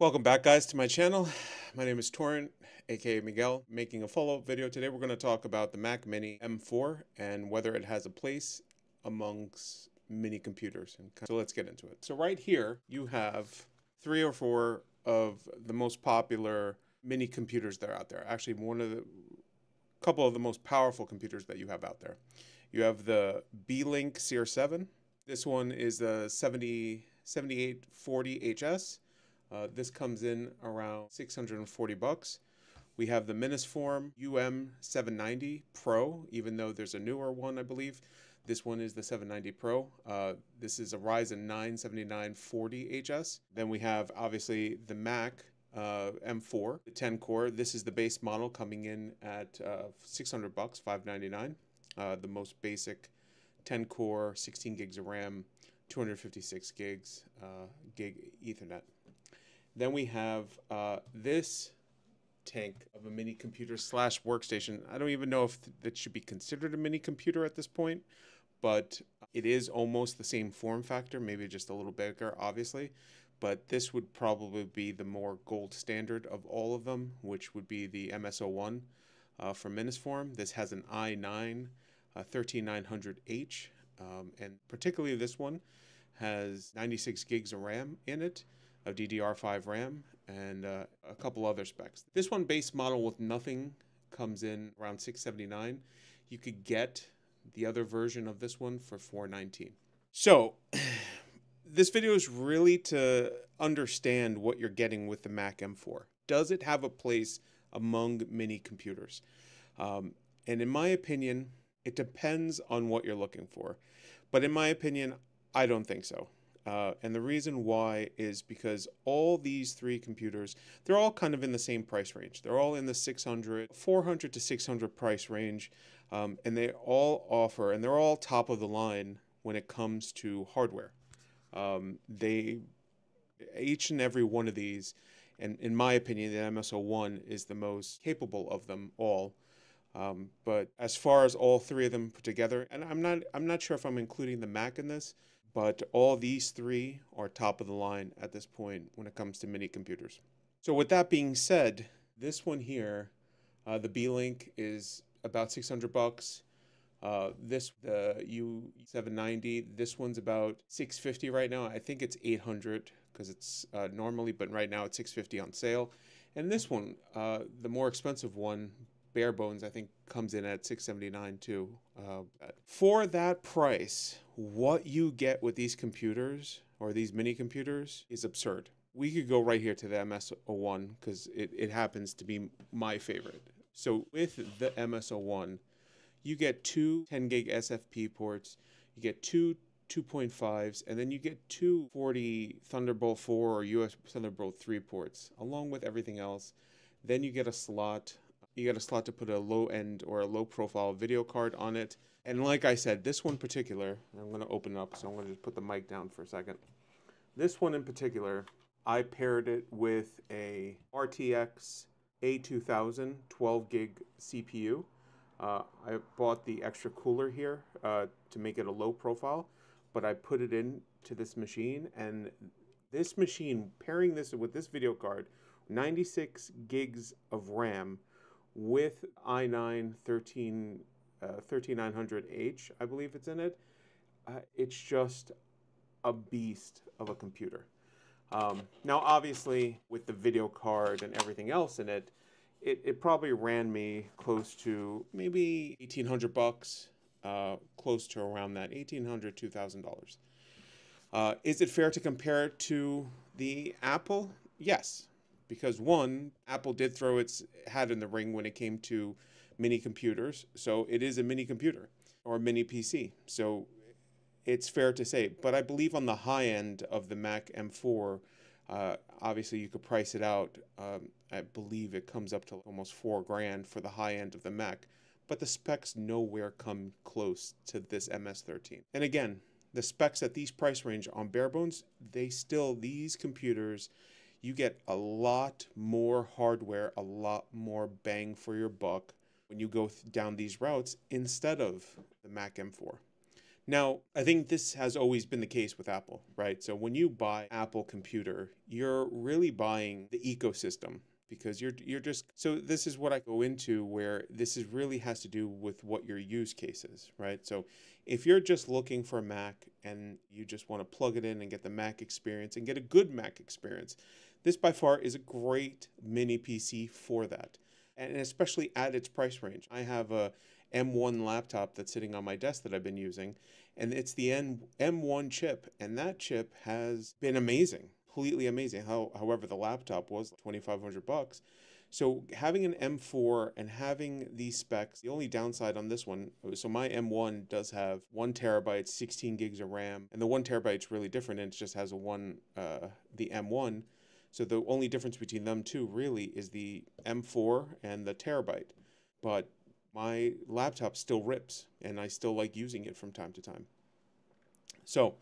Welcome back guys to my channel. My name is Torrent, aka Miguel, making a follow-up video. Today we're going to talk about the Mac Mini M4 and whether it has a place amongst mini computers. So let's get into it. So right here you have three or four of the most popular mini computers that are out there. Actually one of the couple of the most powerful computers that you have out there. You have the Beelink SER7. This one is the 70 7840 HS uh, this comes in around 640 bucks. We have the Minisforum UM790 Pro, even though there's a newer one, I believe. This one is the 790 Pro. Uh, this is a Ryzen 9 7940 HS. Then we have obviously the Mac uh, M4, the 10 core. This is the base model coming in at uh, 600 bucks, 599. Uh, the most basic 10 core, 16 gigs of RAM, 256 gigs uh, gig Ethernet. Then we have uh, this tank of a mini computer slash workstation. I don't even know if that should be considered a mini computer at this point, but it is almost the same form factor, maybe just a little bigger, obviously. But this would probably be the more gold standard of all of them, which would be the MS01 uh, for Minisforum. This has an i9 uh, 13900H, um, and particularly this one has 96 gigs of RAM in it of DDR5 RAM and uh, a couple other specs. This one base model with nothing comes in around 679. You could get the other version of this one for 419. So this video is really to understand what you're getting with the Mac M4. Does it have a place among mini computers? Um, and in my opinion, it depends on what you're looking for. But in my opinion, I don't think so. Uh, and the reason why is because all these three computers, they're all kind of in the same price range. They're all in the 600, 400 to 600 price range. Um, and they all offer, and they're all top of the line when it comes to hardware. Um, they, each and every one of these, and in my opinion, the MS01 is the most capable of them all. Um, but as far as all three of them put together, and I'm not, I'm not sure if I'm including the Mac in this, but all these three are top of the line at this point when it comes to mini computers. So with that being said, this one here, uh, the Beelink is about 600 bucks. Uh, this the U790, this one's about 650 right now. I think it's 800 because it's uh, normally, but right now it's 650 on sale. And this one, uh, the more expensive one, bare bones, I think comes in at 679 too. Uh, for that price, what you get with these computers or these mini computers is absurd. We could go right here to the MS01 because it, it happens to be my favorite. So with the MS01, you get two 10 gig SFP ports, you get two 2.5s, and then you get two 40 Thunderbolt 4 or US Thunderbolt 3 ports, along with everything else. Then you get a slot you got a slot to put a low end or a low profile video card on it. And like I said, this one particular, I'm going to open up, so I'm going to just put the mic down for a second. This one in particular, I paired it with a RTX A2000 12 gig CPU. Uh, I bought the extra cooler here uh, to make it a low profile, but I put it in to this machine and this machine, pairing this with this video card, 96 gigs of RAM, with i9 13, uh, 13900H, I believe it's in it. Uh, it's just a beast of a computer. Um, now, obviously, with the video card and everything else in it, it, it probably ran me close to maybe 1800 bucks, uh, close to around that, $1,800, $2,000. Uh, is it fair to compare it to the Apple? Yes because one, Apple did throw its hat in the ring when it came to mini computers, so it is a mini computer or a mini PC. So it's fair to say. But I believe on the high end of the Mac M4, uh, obviously you could price it out. Um, I believe it comes up to almost four grand for the high end of the Mac, but the specs nowhere come close to this MS13. And again, the specs at these price range on bare bones, they still these computers you get a lot more hardware, a lot more bang for your buck when you go down these routes instead of the Mac M4. Now, I think this has always been the case with Apple, right? So when you buy Apple computer, you're really buying the ecosystem because you're you're just so this is what I go into where this is really has to do with what your use case is, right? So if you're just looking for a Mac and you just want to plug it in and get the Mac experience and get a good Mac experience, this by far is a great mini PC for that. And especially at its price range. I have a M1 laptop that's sitting on my desk that I've been using, and it's the N- M1 chip, and that chip has been amazing, completely amazing. How, however, the laptop was 2,500 bucks. So having an M4 and having these specs, the only downside on this one, so my M1 does have one terabyte, 16 gigs of RAM, and the one terabyte is really different, and it just has a one, uh, the M1. So the only difference between them two really is the M4 and the terabyte. But my laptop still rips and I still like using it from time to time. So,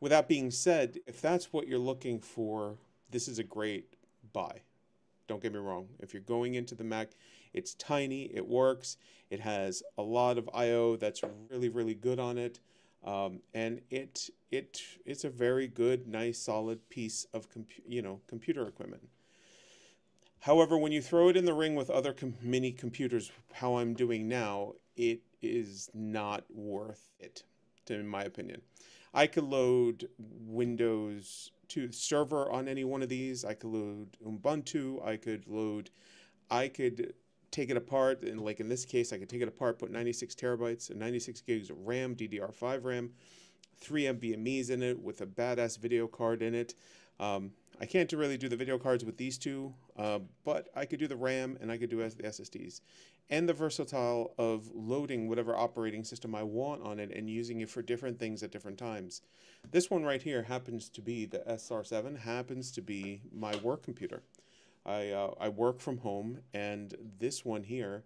with that being said, if that's what you're looking for, this is a great buy. Don't get me wrong. If you're going into the Mac, it's tiny, it works, it has a lot of I/O that's really really good on it, um, and it it it's a very good, nice, solid piece of compu- you know computer equipment. However, when you throw it in the ring with other com- mini computers, how I'm doing now, it is not worth it, in my opinion. I could load Windows to server on any one of these. I could load Ubuntu. I could load, I could take it apart. And like in this case, I could take it apart, put 96 terabytes and 96 gigs of RAM, DDR5 RAM, three NVMe's in it with a badass video card in it. Um, I can't really do the video cards with these two, uh, but I could do the RAM and I could do the SSDs. And the versatile of loading whatever operating system I want on it and using it for different things at different times. This one right here happens to be the SER7, happens to be my work computer. I, uh, I work from home, and this one here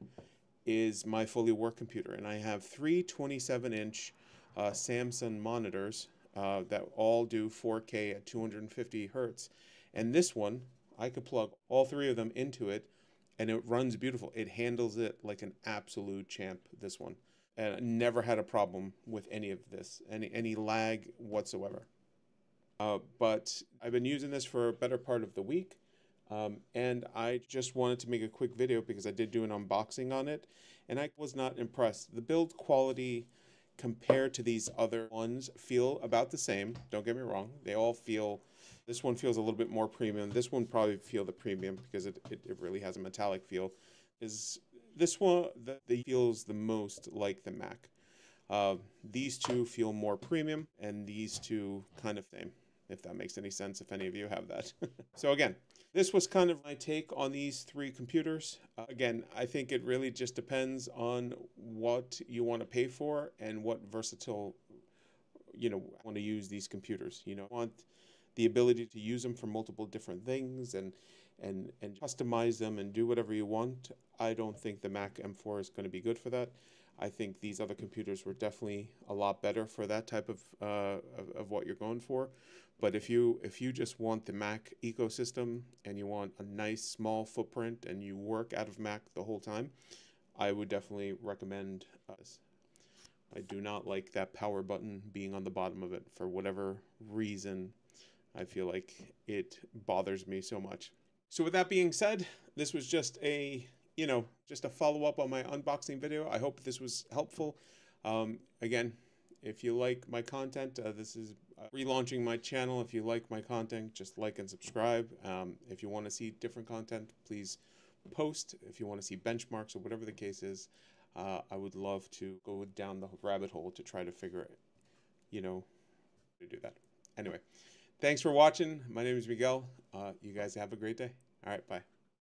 is my fully work computer. And I have three 27 inch uh, Samsung monitors uh, that all do 4K at 250 hertz. And this one, I could plug all three of them into it and it runs beautiful. It handles it like an absolute champ, this one. And I never had a problem with any of this, any, any lag whatsoever. Uh, but I've been using this for a better part of the week. Um, and I just wanted to make a quick video because I did do an unboxing on it and I was not impressed. The build quality compared to these other ones feel about the same. Don't get me wrong. They all feel, this one feels a little bit more premium. This one probably feel the premium because it, it, it really has a metallic feel. Is this one that feels the most like the Mac. Uh, these two feel more premium and these two kind of same, if that makes any sense, if any of you have that. so again, this was kind of my take on these three computers. Uh, again, I think it really just depends on what you want to pay for and what versatile, you know, want to use these computers. You know, want the ability to use them for multiple different things and and and customize them and do whatever you want. I don't think the Mac M4 is going to be good for that. I think these other computers were definitely a lot better for that type of, uh, of, of what you're going for. But if you if you just want the Mac ecosystem and you want a nice small footprint and you work out of Mac the whole time, I would definitely recommend us. I do not like that power button being on the bottom of it for whatever reason. I feel like it bothers me so much. So with that being said, this was just a you know, just a follow up on my unboxing video. I hope this was helpful. Um, again, if you like my content, uh, this is uh, relaunching my channel. If you like my content, just like and subscribe. Um, if you want to see different content, please post. If you want to see benchmarks or whatever the case is, uh, I would love to go down the rabbit hole to try to figure it, you know, to do that. Anyway, thanks for watching. My name is Miguel. Uh, you guys have a great day. All right, bye.